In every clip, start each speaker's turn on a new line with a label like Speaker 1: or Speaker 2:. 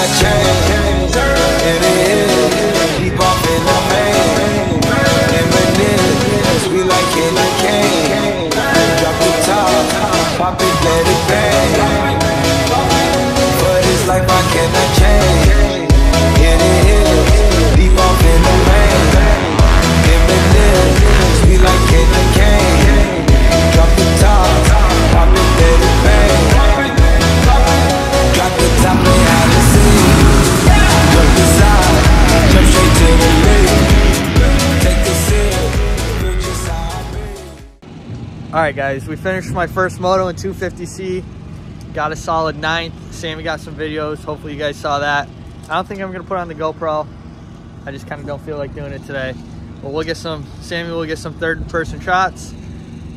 Speaker 1: I change? In the hill, deep off in the main. Eminem, we like candy cane. Drop the top, pop it, let it bang.
Speaker 2: Right, guys, we finished my first moto in 250C. Got a solid ninth. Sammy got some videos. Hopefully you guys saw that. I don't think I'm gonna put on the GoPro. I just kind of don't feel like doing it today. But we'll get some, Sammy will get some third person shots.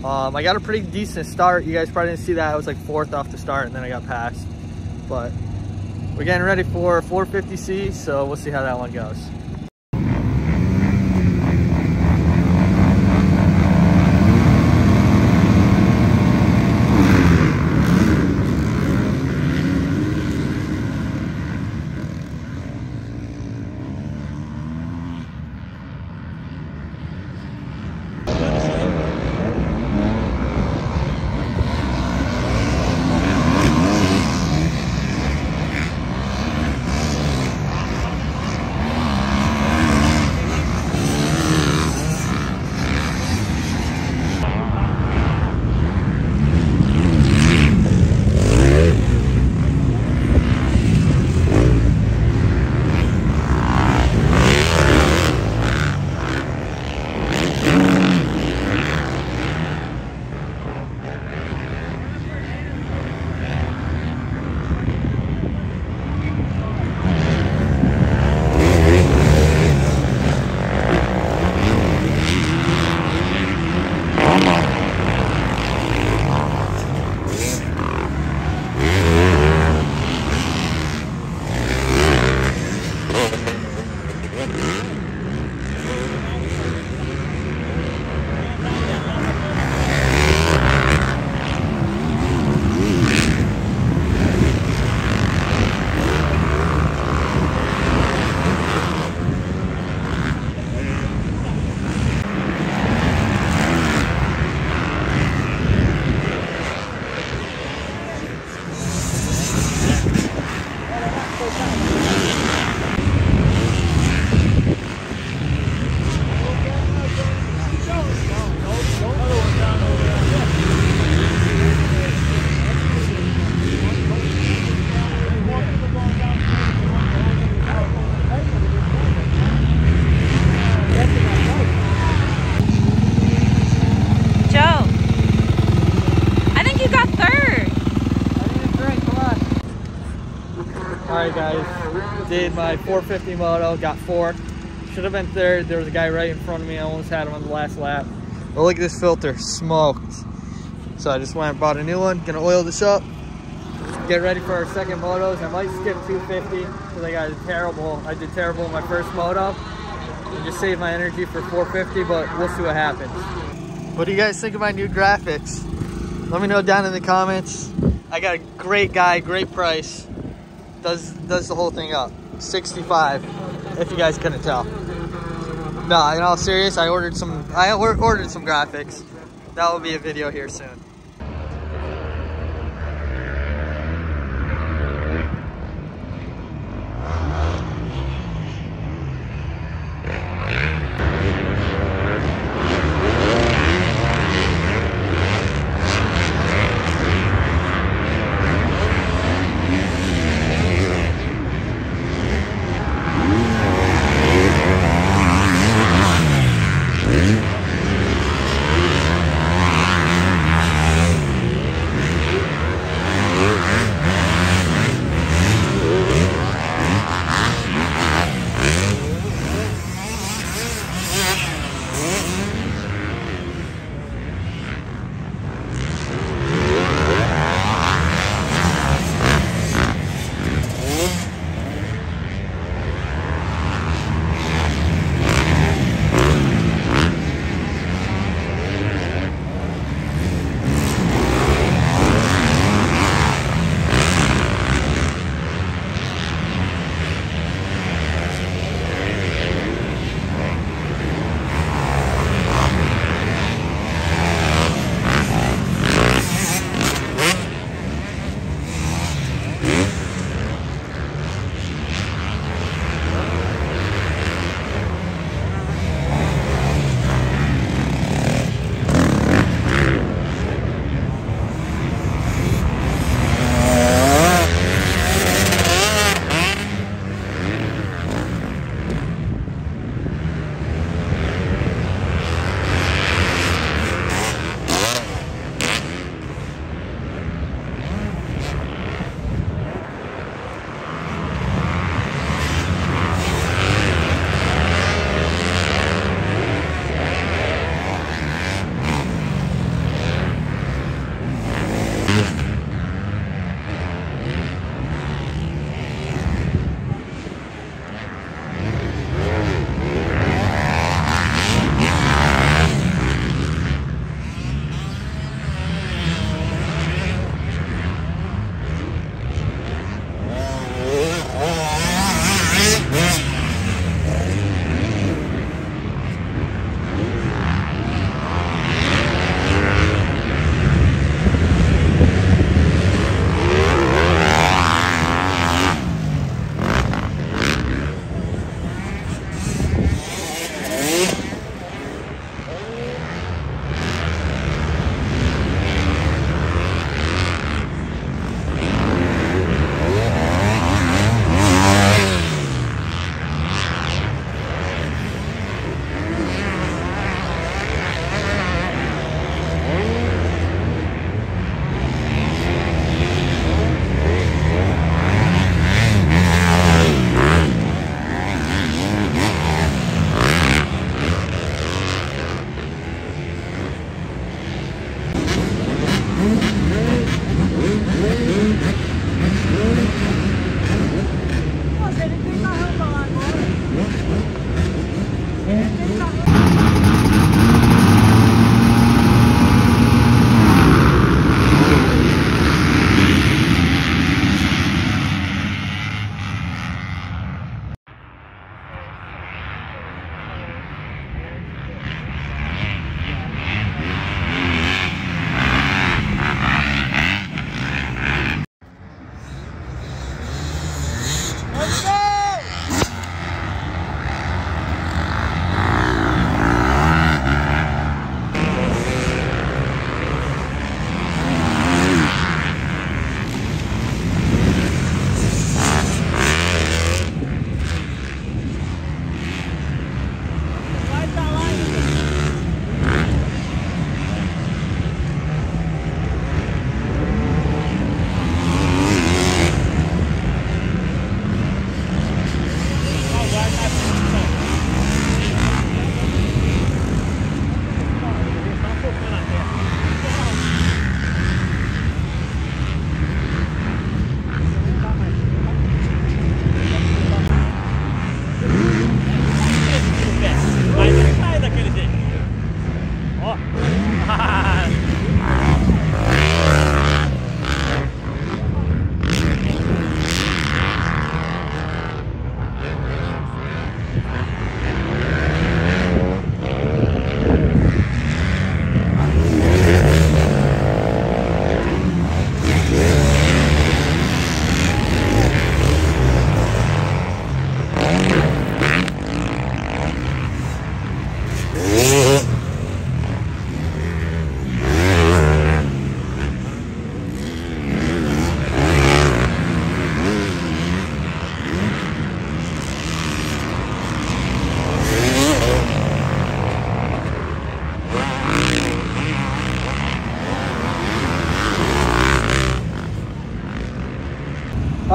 Speaker 2: Um, I got a pretty decent start. You guys probably didn't see that. I was like fourth off the start and then I got passed. But we're getting ready for 450C, so we'll see how that one goes. All right, guys. Did my 450 moto, got fourth. Should have been third. There was a guy right in front of me. I almost had him on the last lap. But look at this filter, smoked. So I just went and bought a new one. Gonna oil this up. Get ready for our second motos. I might skip 250 because I got a terrible. I did terrible in my first moto. Just save my energy for 450, but we'll see what happens. What do you guys think of my new graphics? Let me know down in the comments. I got a great guy, great price. Does does the whole thing up. 65, if you guys couldn't tell. No, in all serious, I ordered some. I ordered some graphics. That will be a video here soon.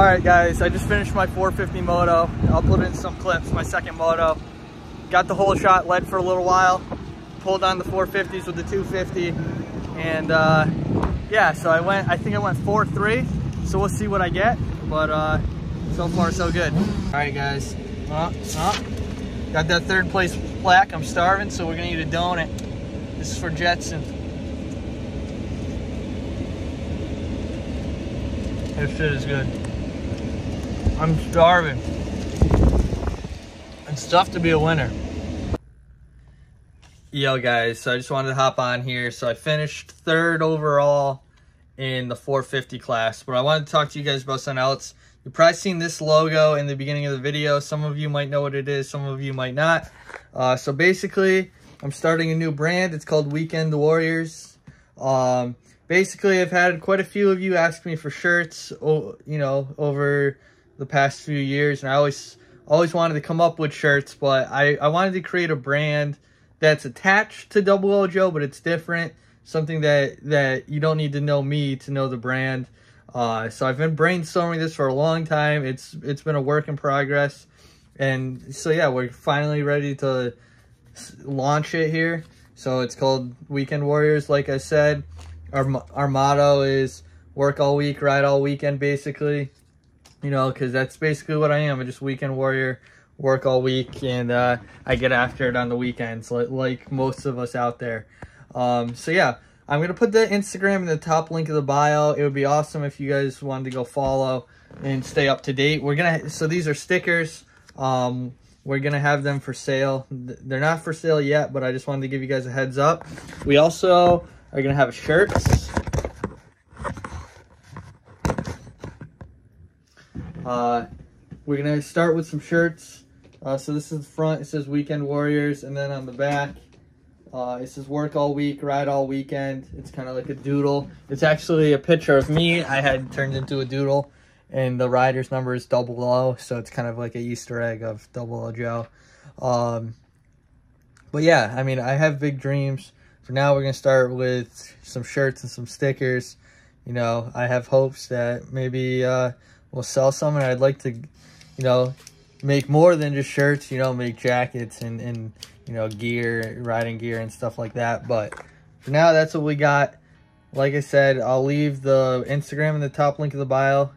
Speaker 2: Right, guys, I just finished my 450 moto. I'll put in some clips, my second moto. Got the holeshot, led for a little while. Pulled on the 450s with the 250. And uh, yeah, so I went, I think I went 4-3. So we'll see what I get. But uh, so far, so good. All right, guys. Uh, uh, got that third place plaque. I'm starving, so we're gonna eat a donut. This is for Jetson. This shit is good. I'm starving. It's tough to be a winner. Yo guys, so I just wanted to hop on here. So I finished third overall in the 450 class, but I wanted to talk to you guys about something else. You've probably seen this logo in the beginning of the video. Some of you might know what it is, some of you might not. Uh, so basically, I'm starting a new brand. It's called Weekend Warriors. Um, basically, I've had quite a few of you ask me for shirts, you know, over the past few years, and I always always wanted to come up with shirts, but I, I wanted to create a brand that's attached to Double O Joe, but it's different. Something that, that you don't need to know me to know the brand. Uh, so I've been brainstorming this for a long time. It's It's been a work in progress. And so, yeah, we're finally ready to launch it here. So it's called Weekend Warriors, like I said. Our, our motto is work all week, ride all weekend, basically you know, because that's basically what I am. I'm just weekend warrior, work all week, and uh, I get after it on the weekends, like, like most of us out there. Um, so yeah, I'm going to put the Instagram in the top link of the bio. It would be awesome if you guys wanted to go follow and stay up to date. We're going to, so these are stickers. Um, we're going to have them for sale. They're not for sale yet, but I just wanted to give you guys a heads up. We also are going to have shirts. Uh, we're to start with some shirts. Uh, so this is the front. It says Weekend Warriors. And then on the back, uh, it says work all week, ride all weekend. It's kind of like a doodle. It's actually a picture of me. I had turned into a doodle. And the rider's number is double O. So it's kind of like a Easter egg of double O Joe. Um, but yeah, I mean, I have big dreams. For now, we're going to start with some shirts and some stickers. You know, I have hopes that maybe... Uh, we'll sell some and I'd like to, you know, make more than just shirts, you know, make jackets and, and you know, gear, riding gear and stuff like that. But for now, that's what we got. Like I said, I'll leave the Instagram in the top link of the bio.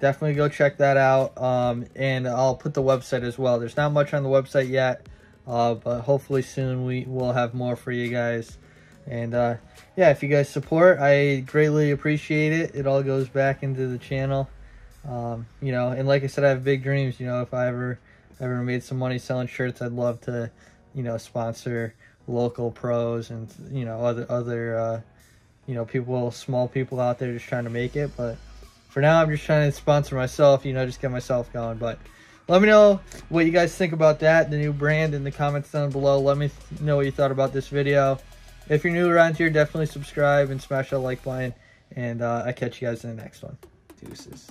Speaker 2: Definitely go check that out. Um, and I'll put the website as well. There's not much on the website yet, uh, but hopefully soon we will have more for you guys. And uh, yeah, if you guys support, I greatly appreciate it. It all goes back into the channel. Um, you know, and like I said, I have big dreams. You know, if I ever ever made some money selling shirts, I'd love to, you know, sponsor local pros and you know other other uh, you know people, small people out there just trying to make it. But for now, I'm just trying to sponsor myself. You know, just get myself going. But let me know what you guys think about that, the new brand, in the comments down below. Let me know what you thought about this video. If you're new around here, definitely subscribe and smash that like button. And uh, I catch you guys in the next one. Deuces.